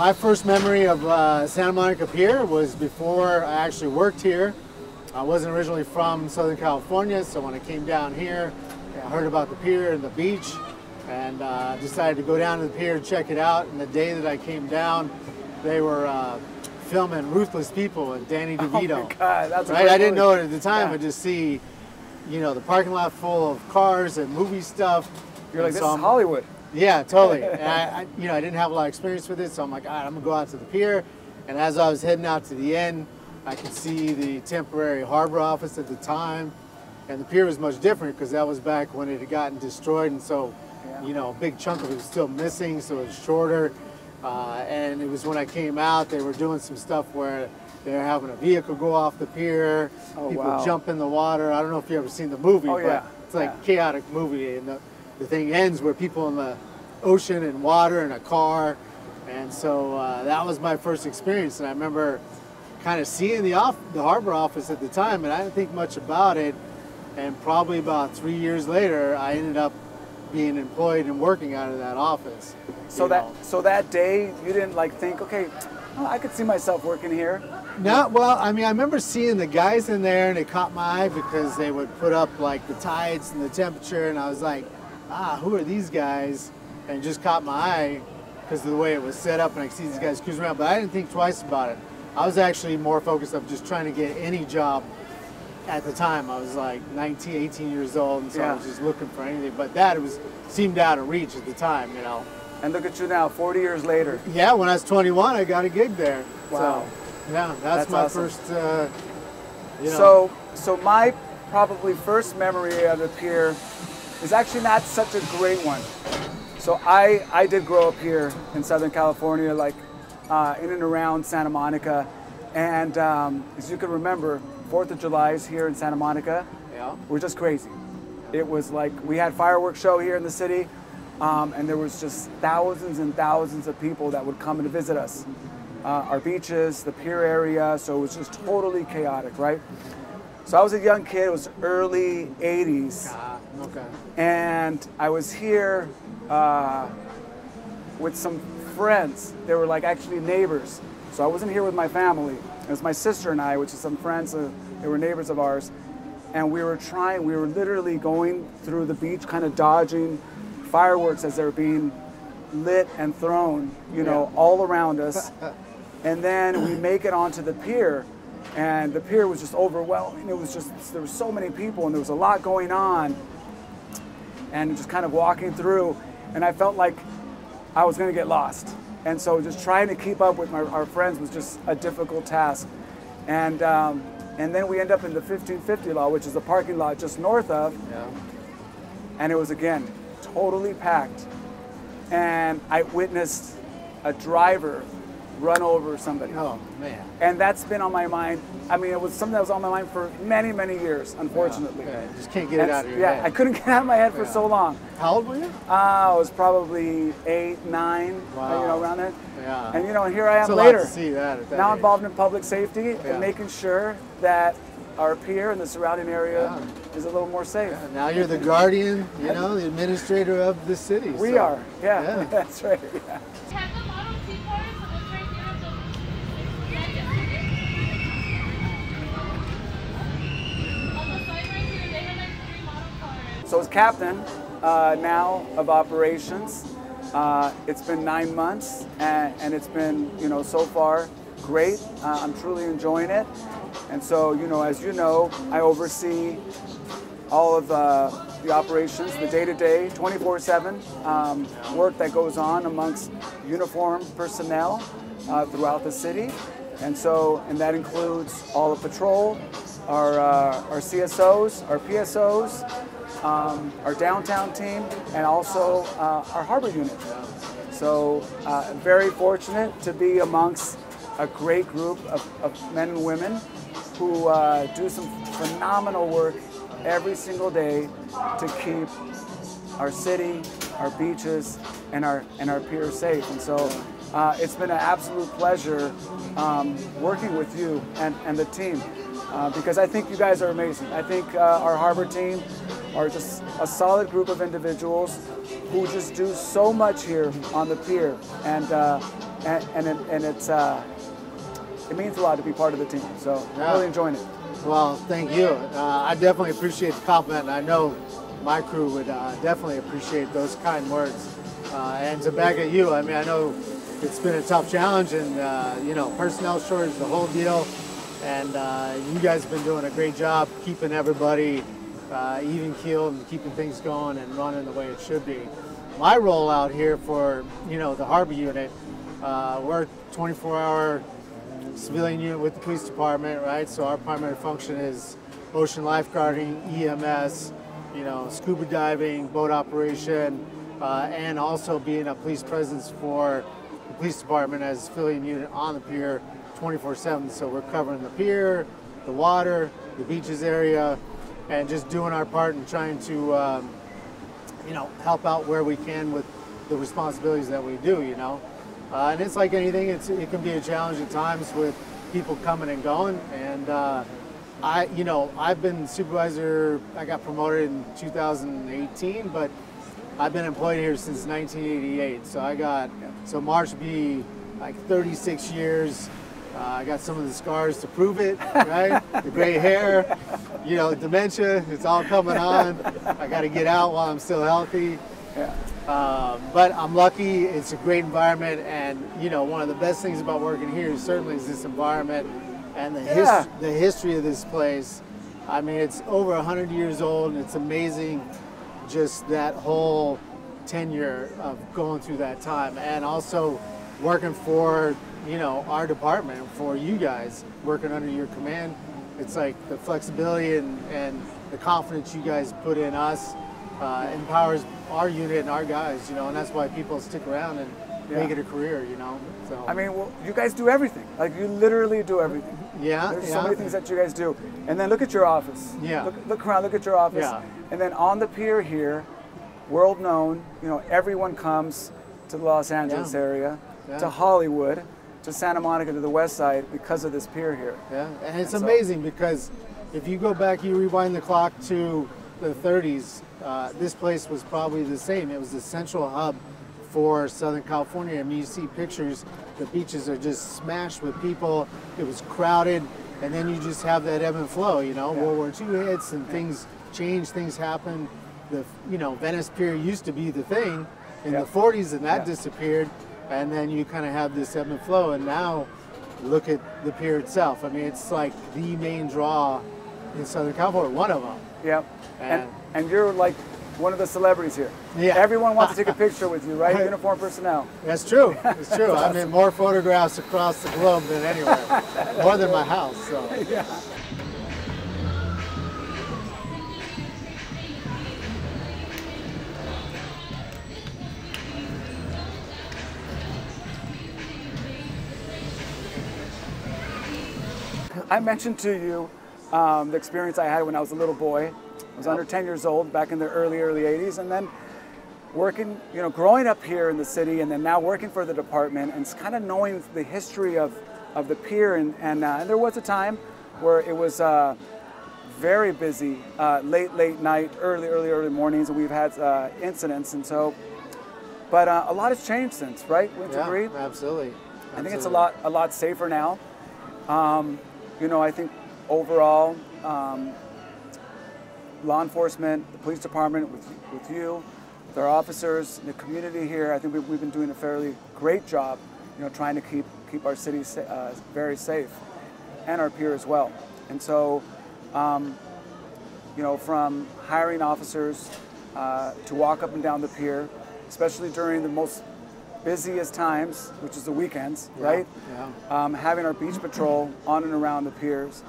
my first memory of uh, Santa Monica Pier was before I actually worked here. I wasn't originally from Southern California, so when I came down here, I heard about the pier and the beach, and uh, decided to go down to the pier and check it out. And the day that I came down, they were uh, filming Ruthless People with Danny DeVito. Oh my God, that's right. I didn't know it at the time, Yeah. but just see, you know, the parking lot full of cars and movie stuff. You're like, And this so is Hollywood. Yeah, totally. and I, I, you know, I didn't have a lot of experience with it, so I'm like, all right, I'm gonna go out to the pier. And as I was heading out to the end, I could see the temporary harbor office at the time, and the pier was much different because that was back when it had gotten destroyed, and so, Yeah. you know, a big chunk of it was still missing, so it was shorter. Uh, and it was when I came out, they were doing some stuff where they were having a vehicle go off the pier, Oh, people wow. jump in the water. I don't know if you ever seen the movie, Oh, but yeah. it's like Yeah. chaotic movie, and the, the thing ends where people in the ocean and water and a car, and so uh, that was my first experience. And I remember kind of seeing the off the harbor office at the time, and I didn't think much about it. And probably about three years later, I ended up being employed and working out of that office. So that know. so that day you didn't like think, okay, well, I could see myself working here. No, well, I mean, I remember seeing the guys in there, and it caught my eye because they would put up like the tides and the temperature, and I was like, ah, who are these guys? And just caught my eye because of the way it was set up, and I could see these guys cruising around. But I didn't think twice about it. I was actually more focused on just trying to get any job. At the time, I was like 19, 18 years old, and so I was just looking for anything. But that it was seemed out of reach at the time, you know. And look at you now, 40 years later. Yeah, when I was 21, I got a gig there. Wow. So, yeah, that's, That's my awesome. first. Uh, you know, So so my probably first memory of the pier is actually not such a great one. So I I did grow up here in Southern California, like uh, in and around Santa Monica, and um, as you can remember, Fourth of July is here in Santa Monica. Yeah. We're just crazy. It was like we had fireworks show here in the city, um, and there was just thousands and thousands of people that would come and visit us. Uh, our beaches, the pier area, so it was just totally chaotic, right? So I was a young kid. It was early '80s, Ah, okay. and I was here uh, with some friends. They were like actually neighbors. So I wasn't here with my family. It was my sister and I, which is some friends. Uh, they were neighbors of ours, and we were trying. We were literally going through the beach, kind of dodging fireworks as they were being lit and thrown. You know, all around us. and then we make it onto the pier, and the pier was just overwhelming. It was just there were so many people, and there was a lot going on and just kind of walking through, and I felt like I was going to get lost. And so just trying to keep up with my, our friends was just a difficult task. And, um, and then we end up in the 1550 lot, which is the parking lot just north of, Yeah. and it was again totally packed. And I witnessed a driver run over somebody. Oh man. And that's been on my mind. I mean, it was something that was on my mind for many, many years, unfortunately. Okay, Just can't get it out of your yeah, head. I couldn't get it out of my head for Yeah. so long. How old were you? Uh, I was probably eight, nine, Wow. you know, around there. Yeah. And you know, here I am It's a lot later, to see that at that now age. involved in public safety Yeah. and making sure that our pier and the surrounding area Yeah. is a little more safe. And now you're the guardian, you know, the administrator of the city. We so- are, yeah, Yeah. that's right. So as captain uh, now of operations, uh, it's been nine months, and, and it's been, you know, so far great. Uh, I'm truly enjoying it. And so, you know, as you know, I oversee all of uh, the operations, the day-to-day, 24/7 um, work that goes on amongst uniformed personnel uh, throughout the city, and so and that includes all of patrol, our uh, our CSOs, our PSOs, um, our downtown team, and also uh, our harbor unit. So uh, very fortunate to be amongst a great group of, of men and women who uh, do some phenomenal work every single day to keep our city, our beaches, and our and our piers safe. And so uh, it's been an absolute pleasure um, working with you and, and the team uh, because I think you guys are amazing. I think uh, our harbor team are just a solid group of individuals who just do so much here on the pier. And uh, and and, it, and it's uh, it means a lot to be part of the team. So Yeah. I'm really enjoying it. Well, thank you. Uh, I definitely appreciate the compliment, I know my crew would uh, definitely appreciate those kind words. Uh, and to back at you, I mean, I know it's been a tough challenge, and uh, you know, personnel shortage, the whole deal, and uh, you guys have been doing a great job keeping everybody uh, even keeled and keeping things going and running the way it should be. My role out here for you know the harbor unit, uh, we're 24-hour civilian unit with the police department, right? So our primary function is ocean lifeguarding, EMS, you know, scuba diving, boat operation, uh, and also being a police presence for the police department as civilian unit on the pier 24/7. So we're covering the pier, the water, the beaches area, and just doing our part and trying to. Um, you know, help out where we can with the responsibilities that we do, you know. Uh, and it's like anything, it's, it can be a challenge at times with people coming and going. And uh, I, you know, I've been supervisor, I got promoted in 2018, but I've been employed here since 1988. So I got, so March be like 36 years. Uh, I got some of the scars to prove it, right? the gray hair, you know, dementia, it's all coming on. I got to get out while I'm still healthy. Yeah. Um, but I'm lucky. It's a great environment, and you know, one of the best things about working here certainly is this environment and the Yeah. his- the history of this place. I mean, it's over 100 years old, and it's amazing, just that whole tenure of going through that time, and also working for you know our department for you guys working under your command. It's like the flexibility and, and the confidence you guys put in us uh, empowers our unit and our guys, you know, and that's why people stick around and make it a career, you know. So I mean, well, you guys do everything. Like you literally do everything. yeah, There's yeah. so many things that you guys do. And then look at your office. Yeah. Look, look around, look at your office. Yeah. And then on the pier here, world known, you know, everyone comes to the Los Angeles Yeah. area, Yeah. to Hollywood, to Santa Monica, to the west side because of this pier here. Yeah, and it's And so- amazing because if you go back, you rewind the clock to the 30s, uh, this place was probably the same. It was the central hub for Southern California. I mean, you see pictures, the beaches are just smashed with people. It was crowded, and then you just have that ebb and flow, you know, Yeah. World War II hits and things change, things happen. The, you know, Venice Pier used to be the thing in Yeah. the 40s, and that Yeah. disappeared. And then you kind of have this ebb and flow, and now look at the pier itself. I mean, it's like the main draw in Southern California, one of them. Yep. And, And- and you're like one of the celebrities here. Yeah. Everyone wants to take a picture with you, right? Uniform personnel. That's true. It's true. I'm in more photographs across the globe than anywhere, more than my house. So. Yeah. I mentioned to you um, the experience I had when I was a little boy. I was under 10 years old back in the early, early 80s, and then working, you know, growing up here in the city, and then now working for the department, and kind of knowing the history of, of the pier. And, and, uh, and there was a time where it was uh, very busy, uh, late, late night, early, early, early mornings, and we've had uh, incidents. And so, but uh, a lot has changed since, right? Wouldn't you agree? Yeah, absolutely. I think it's a lot a lot safer now. Um, you know, I think overall, um, law enforcement, the police department, with with you, with our officers, the community here, I think we've, we've been doing a fairly great job. You know, trying to keep keep our city uh, very safe, and our pier as well. And so, um, you know, from hiring officers uh, to walk up and down the pier, especially during the most busiest times, which is the weekends, Yeah, right? yeah. Um, having our beach patrol on and around the piers,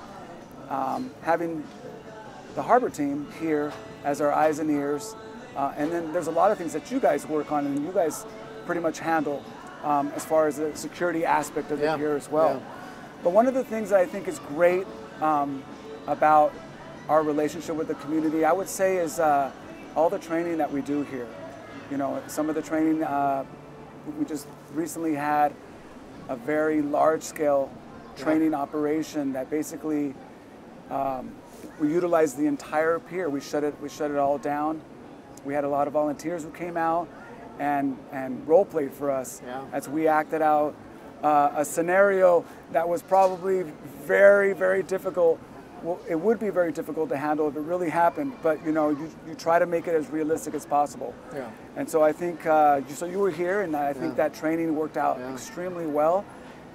um, having the harbor team here as our eyes and ears, uh, and then there's a lot of things that you guys work on and you guys pretty much handle um, as far as the security aspect of the Yeah, pier as well. yeah. But one of the things that I think is great um, about our relationship with the community, I would say, is uh, all the training that we do here. You know, some of the training uh, we just recently had a very large-scale training operation that basically um, we utilized the entire pier. We shut it. We shut it all down. We had a lot of volunteers who came out, and and role played for us Yeah. as we acted out uh, a scenario that was probably very very difficult. Well, it would be very difficult to handle if it really happened, but you know, you, you try to make it as realistic as possible. Yeah. And so I think, uh, so you were here, and I think Yeah. that training worked out Yeah. extremely well.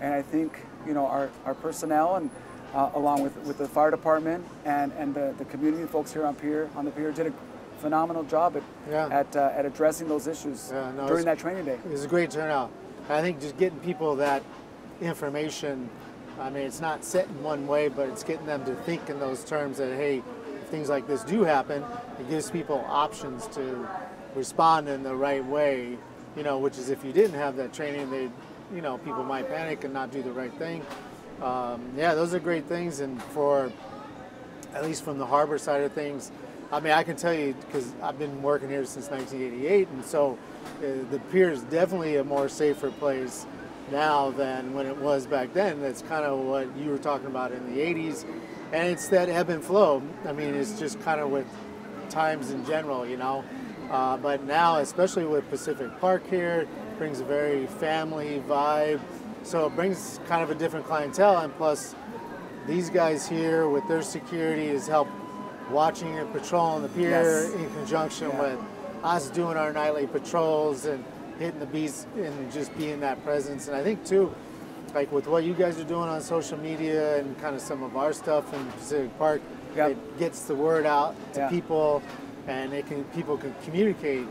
And I think, you know, our, our personnel and uh, along with, with the fire department and, and the, the community folks here on pier on the pier did a phenomenal job at Yeah. at, uh, at addressing those issues Yeah, no, during that training day. It was a great turnout. I think just getting people that information, I mean, it's not set in one way, but it's getting them to think in those terms that, hey, if things like this do happen, it gives people options to respond in the right way, you know, which is if you didn't have that training, they, you know, people might panic and not do the right thing. Um, yeah, those are great things. And for, at least from the harbor side of things, I mean, I can tell you because I've been working here since 1988, and so uh, the pier is definitely a more safer place now than when it was back then. That's kind of what you were talking about in the 80s, and it's that ebb and flow. I mean, it's just kind of with times in general, you know. Uh, but now, especially with Pacific Park here, brings a very family vibe. So it brings kind of a different clientele, and plus these guys here with their security has helped watching and patrolling the pier Yes. in conjunction Yeah. with us doing our nightly patrols and hitting the beats and just being that presence. And I think too, like with what you guys are doing on social media and kind of some of our stuff in Pacific Park, Yep. it gets the word out to Yeah. people and they can people can communicate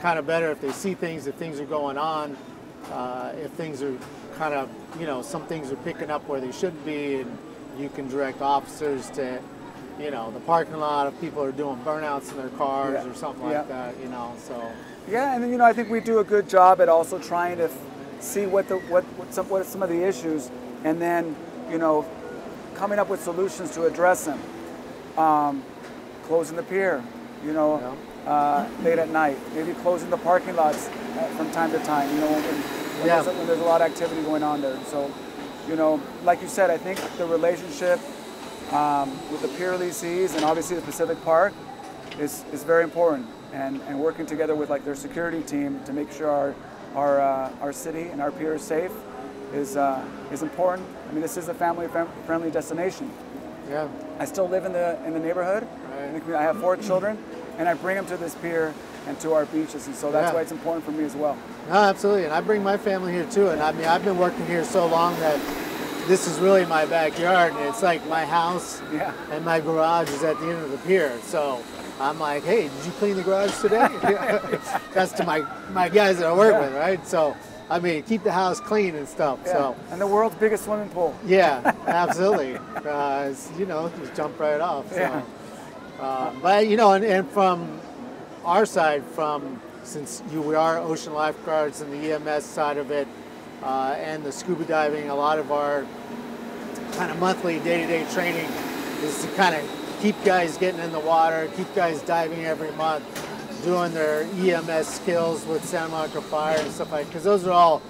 kind of better if they see things, if things are going on, uh, if things are kind of, you know, some things are picking up where they shouldn't be, and you can direct officers to, you know, the parking lot if people are doing burnouts in their cars Yeah. or something Yeah. like that, you know. So, Yeah, and then, you know, I think we do a good job at also trying to f- see what the what what some, what some of the issues, and then you know, coming up with solutions to address them. Um, closing the pier, you know, uh, late at night. Maybe closing the parking lots uh, from time to time. You know, when, when, Yeah. there's, a, when there's a lot of activity going on there. So, you know, like you said, I think the relationship um, with the pier leasees and obviously the Pacific Park is, is very important. And, and working together with like their security team to make sure our, our, uh, our city and our pier is safe is, uh, is important. I mean, this is a family-friendly destination. yeah. I still live in the, in the neighborhood. the I have four children and I bring them to this pier and to our beaches. And so that's Yeah. why it's important for me as well. No, absolutely. And I bring my family here too. And I mean, I've been working here so long that this is really my backyard. And it's like my house Yeah. and my garage is at the end of the pier. So I'm like, hey, did you clean the garage today? That's to my, my guys that I work Yeah. with, right? So, I mean, keep the house clean and stuff. So, And the world's biggest swimming pool. yeah, absolutely. Uh, you know, just jump right off. So. Yeah. Um, but you know, and, and from our side, from since you we are ocean lifeguards and the EMS side of it, uh, and the scuba diving, a lot of our kind of monthly day-to-day training is to kind of keep guys getting in the water, keep guys diving every month, doing their EMS skills with Santa Monica Fire and stuff like. Because those are all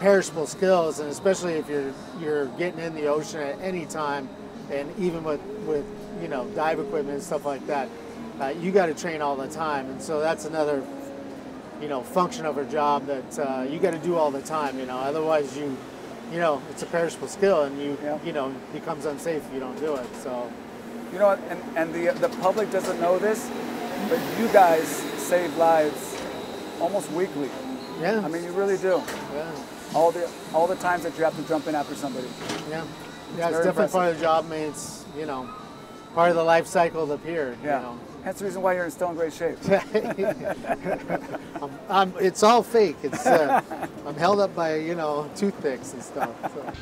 perishable skills, and especially if you're you're getting in the ocean at any time, and even with with you know dive equipment and stuff like that, uh, you got to train all the time, and so that's another you know function of our job that uh, you got to do all the time. You know, otherwise you you know it's a perishable skill, and you Yeah. you know becomes unsafe if you don't do it. So You know, what, and, and the, the public doesn't know this, but you guys save lives almost weekly. yeah, I mean, you really do. yeah. All the all the times that you have to jump in after somebody. Yeah, yeah, it's definitely impressive. part of the job. I mean, it's you know part of the life cycle of the pier. Yeah. You know. That's the reason why you're in still in great shape. I'm, I'm, it's all fake. It's uh, I'm held up by you know toothpicks and stuff. So.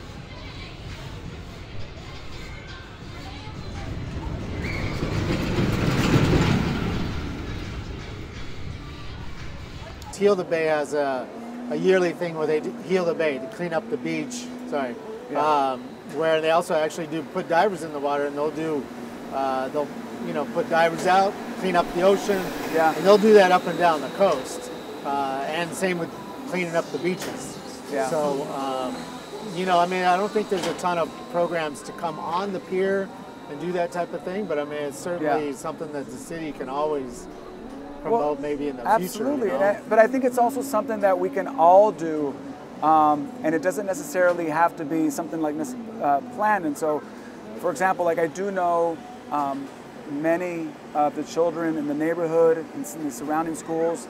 Heal the Bay has a, a yearly thing where they heal the bay to clean up the beach. Sorry, Yeah. um, where they also actually do put divers in the water and they'll do uh, they'll you know put divers out, clean up the ocean. Yeah. and they'll do that up and down the coast, uh, and same with cleaning up the beaches. Yeah. So um, you know, I mean, I don't think there's a ton of programs to come on the pier and do that type of thing, but I mean, it's certainly Yeah. something that the city can always promote maybe in the absolutely. future. you know? But I think it's also something that we can all do, um, and it doesn't necessarily have to be something like this uh, planned. And so, for example, like I do know um, many of the children in the neighborhood and in the surrounding schools.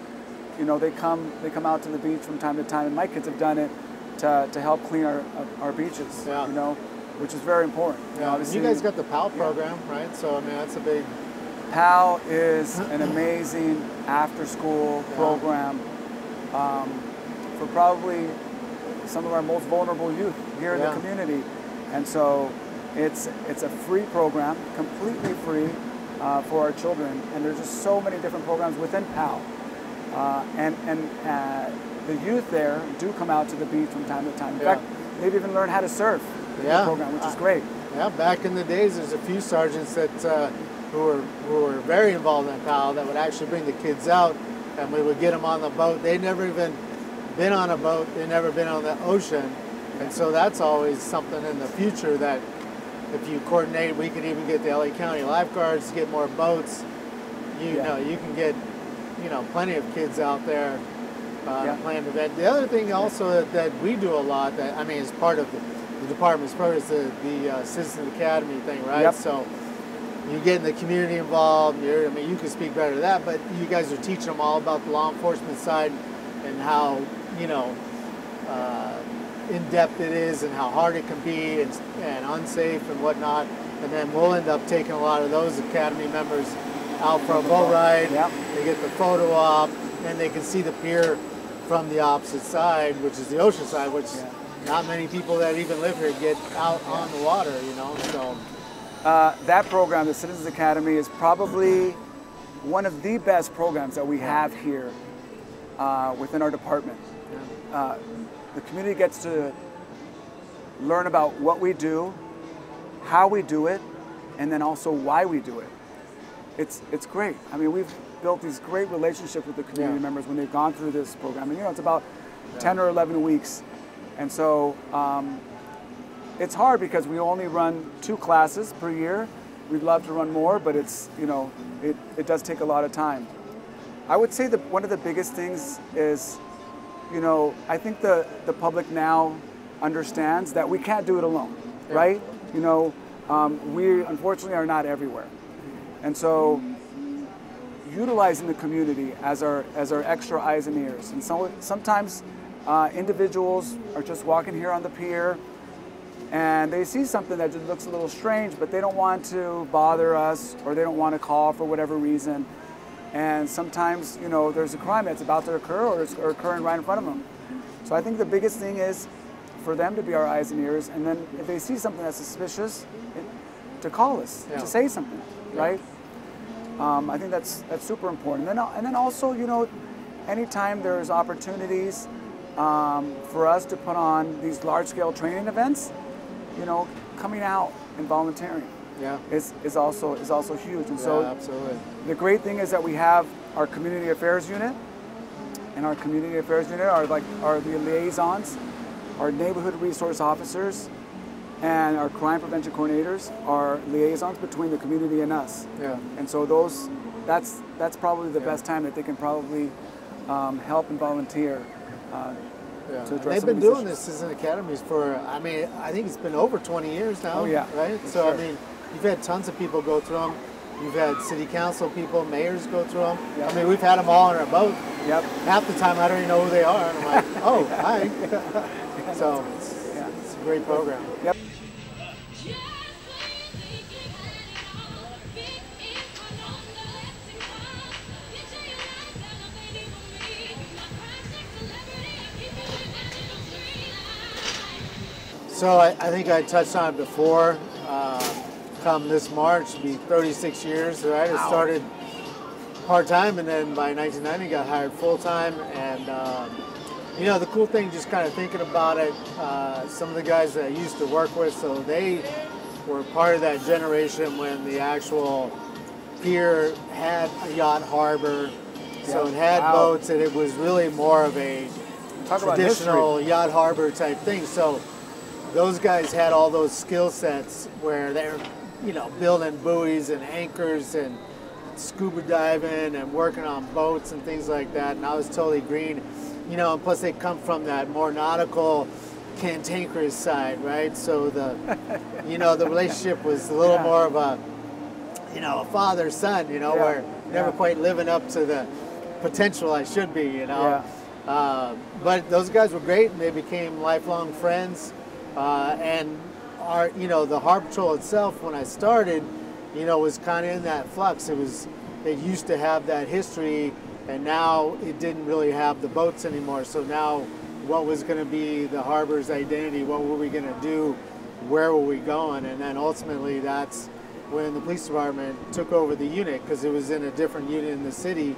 You know, they come they come out to the beach from time to time, and my kids have done it to, to help clean our our beaches. Yeah. You know, which is very important. You know, Yeah, you guys got the PAL program, right? So I mean, that's a big. PAL is an amazing after-school program um, for probably some of our most vulnerable youth here in Yeah. the community, and so it's it's a free program, completely free uh, for our children. And there's just so many different programs within PAL, uh, and and uh, the youth there do come out to the beach from time to time. In Yeah. fact, they've even learned how to surf in Yeah. the program, which is great. Yeah, back in the days, there's a few sergeants that uh, who were who were very involved in PAL that would actually bring the kids out, and we would get them on the boat. They'd never even been on a boat. they'd never been on the ocean, and so that's always something in the future that if you coordinate, we could even get the LA County lifeguards to get more boats. You Yeah. know, you can get you know plenty of kids out there uh, Yeah. playing event. The other thing also that, that we do a lot that I mean is part of the, the department's program is the the uh, Citizen Academy thing, right? Yep. So you getting the community involved. You're, I mean, you can speak better to that, but you guys are teaching them all about the law enforcement side and how you know uh, in depth it is and how hard it can be and, and unsafe and whatnot. And then we'll end up taking a lot of those academy members out for a boat ride. Yep. They get the photo op, and they can see the pier from the opposite side, which is the ocean side, which Yeah. not many people that even live here get out on the water. You know, so Uh, that program, the Citizens Academy, is probably one of the best programs that we have here uh, within our department. Uh, the community gets to learn about what we do, how we do it, and then also why we do it. It's it's great. I mean, we've built these great relationships with the community Yeah. members when they've gone through this program. And you know, it's about 10 or 11 weeks, and so. Um, it's hard because we only run two classes per year. We'd love to run more, but it's you know it, it does take a lot of time. I would say that one of the biggest things is, you know, I think the the public now understands that we can't do it alone, Yeah. right? You know, um, we unfortunately are not everywhere, and so utilizing the community as our as our extra eyes and ears. And so sometimes uh, individuals are just walking here on the pier and they see something that just looks a little strange, but they don't want to bother us or they don't want to call for whatever reason. And sometimes, you know, there's a crime that's about to occur or it's occurring right in front of them. So I think the biggest thing is for them to be our eyes and ears, and then if they see something that's suspicious, it, to call us, Yeah. to say something, right? Um, I think that's that's super important. And then, and then also, you know, anytime there's opportunities um, for us to put on these large-scale training events, you know, coming out and volunteering yeah, is, is also is also huge. And so absolutely. the great thing is that we have our community affairs unit, and our community affairs unit are like are the liaisons, our neighborhood resource officers, and our crime prevention coordinators are liaisons between the community and us. Yeah. And so those, that's that's probably the best time that they can probably um, help and volunteer. Uh, Yeah. they've been doing this as in academies for, I mean, I think it's been over 20 years now. Oh, yeah, Right? for So, sure. I mean, you've had tons of people go through them. You've had city council people, mayors go through them. Yeah. I mean, we've had them all on our boat. Yep. Half the time, I don't even know who they are. And I'm like, oh, hi. so, it's, Yeah. it's a great program. Yep. So I, I think I touched on it before. Uh, come this March, it'll be 36 years, right? I started part time, and then by 1990 got hired full time. And uh, you know, the cool thing, just kind of thinking about it, uh, some of the guys that I used to work with, so they were part of that generation when the actual pier had a yacht harbor. So it had Wow. boats, and it was really more of a Talk traditional yacht harbor type thing. So those guys had all those skill sets where they're, you know, building buoys and anchors and scuba diving and working on boats and things like that, and I was totally green. You know, and plus they come from that more nautical, cantankerous side, right? So the, you know, the relationship was a little Yeah. more of a, you know, a father son. You know, Yeah. where never Yeah. quite living up to the potential I should be. You know. Uh, but those guys were great, and they became lifelong friends. Uh, and our, you know, the Harbor Patrol itself, when I started, you know, was kind of in that flux. It was, it used to have that history, and now it didn't really have the boats anymore. So now, what was going to be the harbor's identity? What were we going to do? Where were we going? And then ultimately, that's when the police department took over the unit because it was in a different unit in the city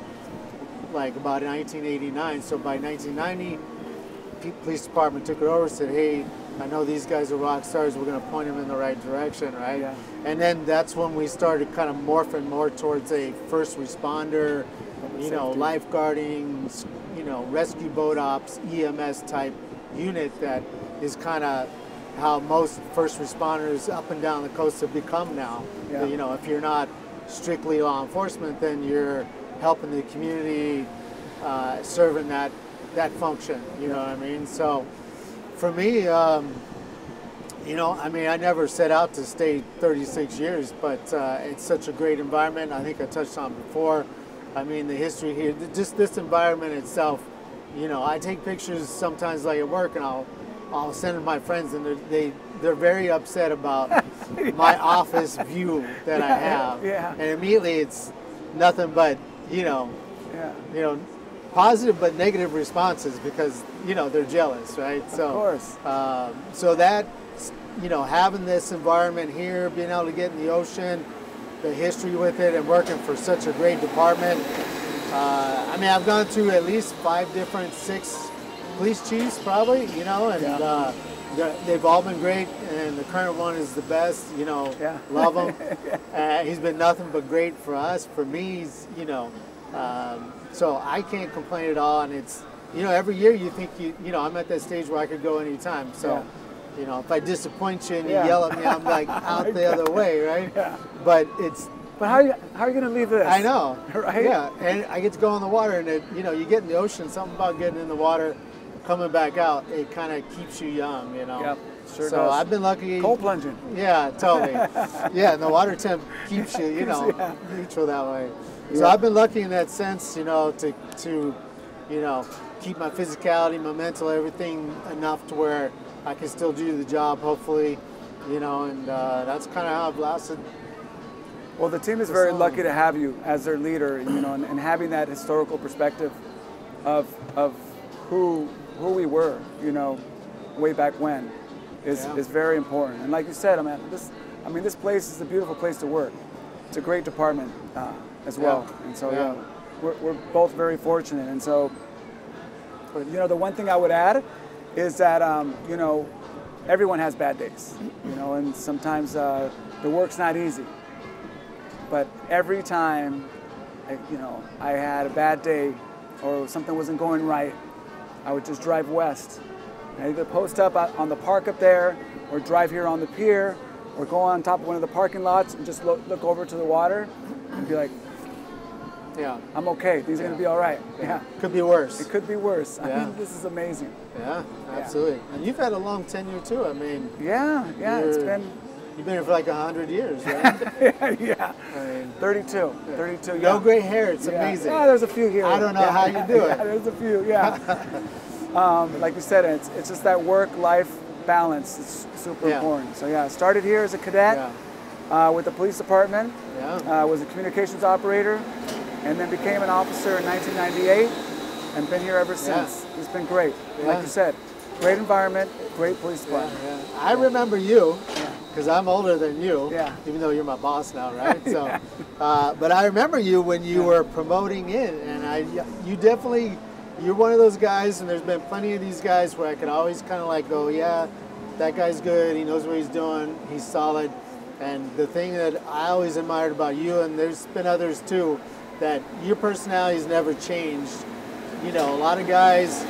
like about 1989. So by 1990, P- police department took it over. Said, "Hey, I know these guys are rock stars. We're going to point them in the right direction, right?" Yeah. And then that's when we started kind of morphing more towards a first responder, you know, lifeguarding, you know, rescue boat ops, EMS type unit that is kind of how most first responders up and down the coast have become now. Yeah. You know, if you're not strictly law enforcement, then you're helping the community, uh, serving that that function. You know what I mean? So, for me, um, you know, I mean, I never set out to stay 36 years, but uh, it's such a great environment. I think I touched on before. I mean, the history here, just this environment itself. You know, I take pictures sometimes, like at work, and I'll I'll send my friends, and they're, they they're very upset about my office view that I have. yeah. And immediately, it's nothing but you know, Yeah. you know, positive but negative responses because you know they're jealous, right? So, course. Um, so that you know, having this environment here, being able to get in the ocean, the history with it, and working for such a great department. Uh, I mean, I've gone through at least five different, six police chiefs, probably. You know, and Yeah. uh, they've all been great, and the current one is the best. You know, Yeah. love him. uh, he's been nothing but great for us. For me, he's you know, um, so I can't complain at all. And it's you know, every year you think you you know, I'm at that stage where I could go anytime. So. Yeah. You know, if I disappoint you and you Yeah. yell at me, I'm like out the other way, right? Yeah. But it's, But how are you, how are you going to leave this? I know, Right? Yeah, and I get to go in the water, and it, you know, you get in the ocean. Something about getting in the water, coming back out, it kind of keeps you young, you know. Yep, sure so does. I've been lucky. Cold plunging. Yeah, totally. yeah, and the water temp keeps you, you know, Yeah. neutral that way. So I've been lucky in that sense, you know, to to, you know, keep my physicality, my mental, everything enough to where I can still do the job, hopefully, you know, and uh, that's kind of how I've lasted. Well, the team is very song. lucky to have you as their leader, you know, and, and having that historical perspective of of who who we were, you know, way back when, is, Yeah. is very important. And like you said, I mean, this I mean this place is a beautiful place to work. It's a great department uh, as well, Yeah. and so Yeah. yeah, we're, we're both very fortunate. And so, but you know, the one thing I would add is that um, you know everyone has bad days, you know, and sometimes uh, the work's not easy. But every time, I- you know, I had a bad day or something wasn't going right, I would just drive west. I either post up on the park up there, or drive here on the pier, or go on top of one of the parking lots and just look, look over to the water and be like, Yeah, I'm okay. These are gonna be all right. Yeah. could be worse. It could be worse. I Yeah. mean, this is amazing. Yeah, absolutely. And you've had a long tenure too. I mean, Yeah, yeah. It's been, you've been here for like hundred years, right? yeah. I mean, 32. 32. no yeah. gray hair. It's Yeah. amazing. Yeah, there's a few here. I don't know Yeah. how you do Yeah, it. there's a few, yeah. um, like you said, it's, it's just that work-life balance. It's super Yeah. important. So yeah, I started here as a cadet uh, with the police department. Yeah. Uh, was a communications operator, and then became an officer in 1998, and been here ever Yeah. since. It's been great. Yeah. Like you said, great environment, great police Yeah, department. yeah. I remember you because I'm older than you, Yeah. even though you're my boss now, right? So, uh, but I remember you when you were promoting in, and I, you definitely, you're one of those guys, and there's been plenty of these guys where I could always kind of like go, yeah, that guy's good, he knows what he's doing, he's solid. And the thing that I always admired about you, and there's been others too, that your personality's never changed. You know, a lot of guys,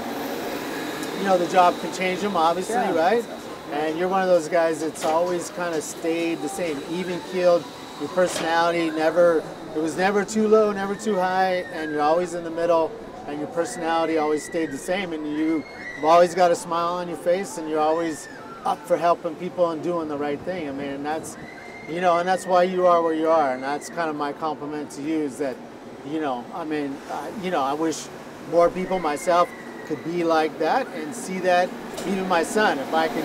you know, the job can change them, obviously, Yeah. right? And you're one of those guys that's always kind of stayed the same, even keeled. Your personality never, it was never too low, never too high, and you're always in the middle. And your personality always stayed the same, and you've always got a smile on your face, and you're always up for helping people and doing the right thing. I mean, and that's, you know, and that's why you are where you are, and that's kind of my compliment to you is that, you know, I mean, uh, you know, I wish more people, myself, could be like that and see that. Even my son, if I could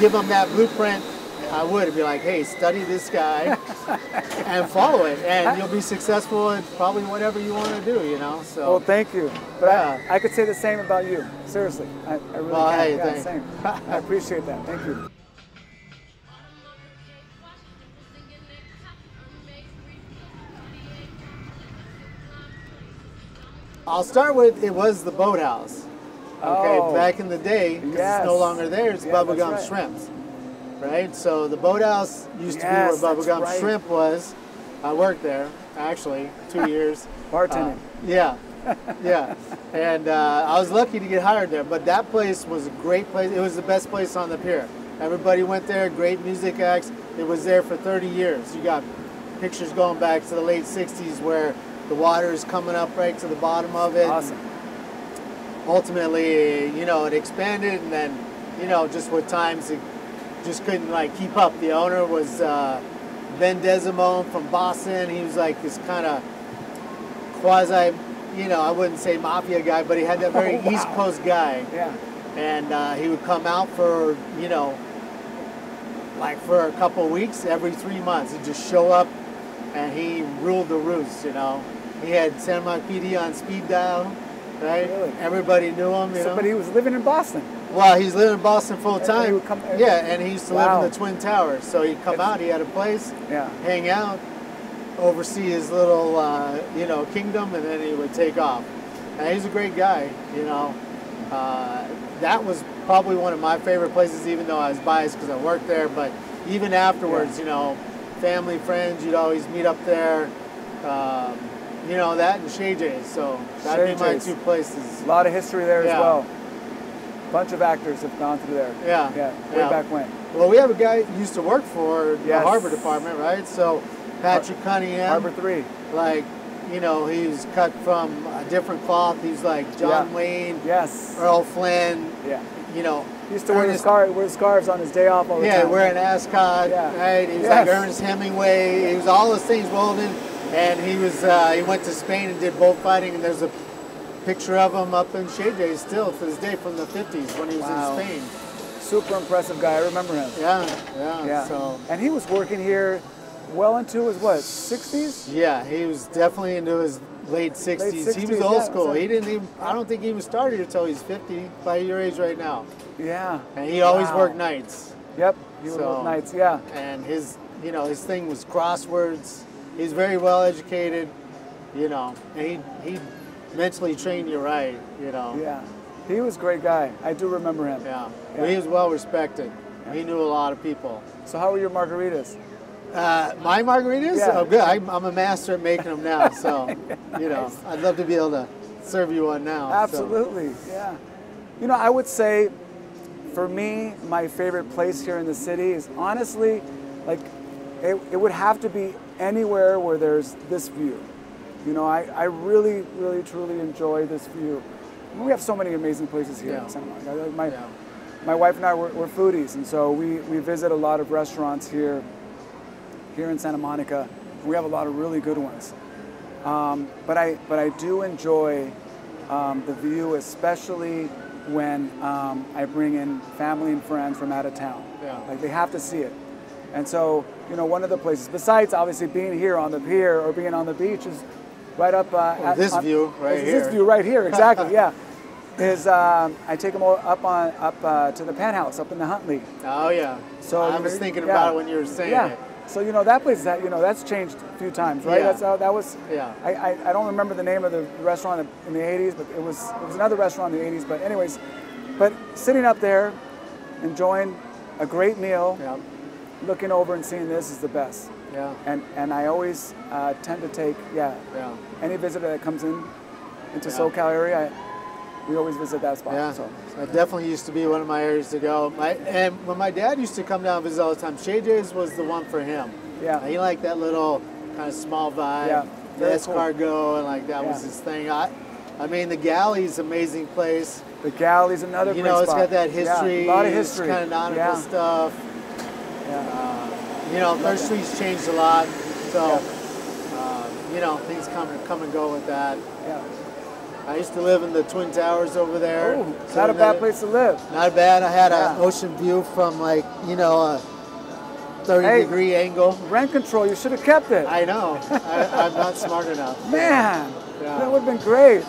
give him that blueprint, I would be like, hey, study this guy and follow it, and you'll be successful in probably whatever you want to do, you know. So. Well, thank you. But Yeah. I, I could say the same about you. Seriously, I, I really Well, can. hey, yeah, same. I appreciate that. Thank you. I'll start with it was the boathouse. Okay, Oh. back in the day, Yes. it's no longer there, it's Yeah, Bubba Gump right. Shrimps. Right? So the boathouse used to be where Bubba Gump right. Shrimp was. I worked there, actually, two years. Bartending. Uh, yeah, yeah. And uh, I was lucky to get hired there, but that place was a great place. It was the best place on the pier. Everybody went there, great music acts. It was there for 30 years. You got pictures going back to the late 60s where the water is coming up right to the bottom of it. Awesome. Ultimately, you know, it expanded and then, you know, just with times it just couldn't like keep up. The owner was uh, Ben Desimone from Boston. He was like this kind of quasi, you know, I wouldn't say mafia guy, but he had that very Oh, wow. East Coast guy. Yeah. And uh, he would come out for, you know, like for a couple of weeks every three months. He'd just show up and he ruled the roost, you know. He had San Monica PD on speed dial, right? Really? Everybody knew him, you So, know. but he was living in Boston. Well, he's living in Boston full time. come- yeah, and he used to live in the Twin Towers. So he'd come out, he had a place, Yeah. hang out, oversee his little, uh, you know, kingdom, and then he would take off. And he's a great guy, you know. Uh, that was probably one of my favorite places, even though I was biased because I worked there. But even afterwards, you know, family, friends, you'd always meet up there. Um, you know, that and Chez Jay's. So that'd Shay be my J's. two places. A lot of history there Yeah. as well. A Bunch of actors have gone through there. Yeah. Yeah. Way Yeah. back when. Well, we have a guy who used to work for Yes. the harbor department, right? So Patrick Cunningham, Harbor Three. like, you know, he's cut from a different cloth. He's like John Yeah. Wayne, Yes. Errol Flynn, Yeah. you know. He used to wear, scar- wear scarves on his day off all the Yeah, time. wearing ascot, Yeah. right? He was Yes. like Ernest Hemingway. He was all those things rolled in. And he was, uh, he went to Spain and did bullfighting. And there's a picture of him up in Chez Jay still to this day from the 50s when he was Wow. in Spain. Super impressive guy. I remember him. Yeah, yeah. Yeah. So And he was working here well into his what, 60s? Yeah, he was definitely into his late 60s. he 60s, was old yeah, school. so- He didn't even, I don't think he even started until he's 50, by your age right now. Yeah. And he always Wow. worked nights. Yep. He So- work nights. Yeah. And his, you know, his thing was crosswords. He's very well educated, you know, and he, he mentally trained you right, you know. Yeah. He was a great guy. I do remember him. Yeah. But he was well respected. He knew a lot of people. So how were your margaritas? Uh, my margaritas? Yeah. Oh, good. I'm, I'm a master at making them now, so, you know, I'd love to be able to serve you one now. so. Absolutely. Yeah. You know, I would say for me, my favorite place here in the city is honestly like it, it would have to be anywhere where there's this view. You know, I, I really, really, truly enjoy this view. I mean, we have so many amazing places here Yeah. in Santa Monica. My, Yeah. my wife and I, we're, we're foodies, and so we, we visit a lot of restaurants here, here in Santa Monica. We have a lot of really good ones. Um, but I but I do enjoy um, the view, especially when um, I bring in family and friends from out of town. Yeah. Like they have to see it. And so, you know, one of the places, besides obviously being here on the pier or being on the beach, is right up. Uh, at- this on- view right is here. This view right here, exactly. yeah. Is um, I take them all up on up uh, to the penthouse up in the Huntley. Oh yeah. So I was thinking yeah. about it when you were saying yeah. it. So you know that place that you know that's changed a few times, right? Yeah. That's how that was. Yeah. I, I, I don't remember the name of the restaurant in the '80s, but it was it was another restaurant in the '80s. But anyways, but sitting up there, enjoying a great meal, Yeah. looking over and seeing this is the best. Yeah. And and I always uh, tend to take yeah Yeah. any visitor that comes in into Yeah. SoCal area, I, we always visit that spot. Yeah, So. that definitely used to be one of my areas to go. My, and when my dad used to come down and visit all the time, Chez Jay's was the one for him. Yeah. He liked that little kind of small vibe. Yeah, very cool. and like that was his thing. I, I mean, the galley's amazing place. The galley's another you know, it's spot. got that history. Yeah, a lot of history. Kind of nautical yeah. stuff. Yeah. You know, Third Street's changed a lot. So, Yeah. uh, you know, things come, come and go with that. yeah. I used to live in the Twin Towers over there. Oh, So not a bad place to live. Not bad. I had an Yeah. ocean view from like, you know, a 30 Hey. degree angle. Rent control, you should have kept it. I know. I, I'm not smart enough. Man, Yeah. that would have been great.